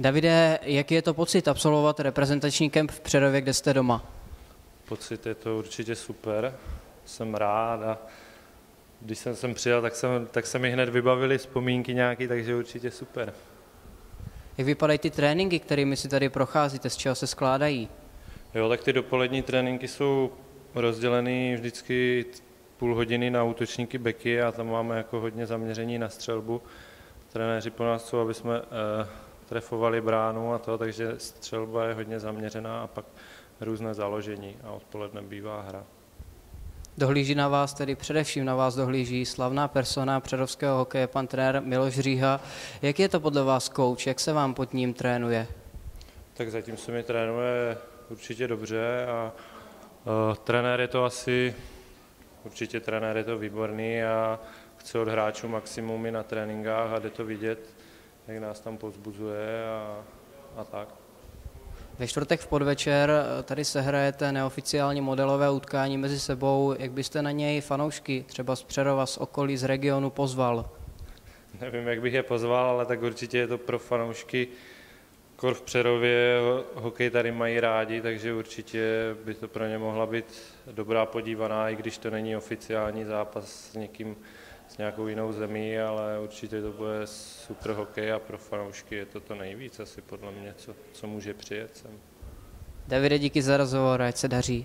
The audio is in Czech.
Davide, jaký je to pocit absolvovat reprezentační kemp v Přerově, kde jste doma? Pocit je to určitě super, jsem rád a když jsem sem přijel, tak, jsem, tak se mi hned vybavili vzpomínky nějaké, takže určitě super. Jak vypadají ty tréninky, kterými si tady procházíte, z čeho se skládají? Jo, tak ty dopolední tréninky jsou rozdělený vždycky půl hodiny na útočníky beky a tam máme jako hodně zaměření na střelbu. Trenéři po nás jsou, aby jsme eh, trefovali bránu a to, takže střelba je hodně zaměřená a pak různé založení a odpoledne bývá hra. Dohlíží na vás, tedy především na vás dohlíží slavná persona předovského hokeje, pan trenér Miloš Říha. Jak je to podle vás kouč, jak se vám pod ním trénuje? Tak zatím se mi trénuje určitě dobře a uh, trenér je to asi, určitě trenér je to výborný a chce od hráčů maximum i na tréninkách a jde to vidět, jak nás tam pozbuzuje a, a tak. Ve čtvrtek v podvečer tady se hrajete neoficiální modelové utkání mezi sebou. Jak byste na něj fanoušky, třeba z Přerova, z okolí, z regionu pozval? Nevím, jak bych je pozval, ale tak určitě je to pro fanoušky Kor v Přerově hokej tady mají rádi, takže určitě by to pro ně mohla být dobrá podívaná, i když to není oficiální zápas s někým, s nějakou jinou zemí, ale určitě to bude super hokej a pro fanoušky je to to nejvíc asi podle mě, co, co může přijet sem. Davide, díky za rozhovor, ať se daří.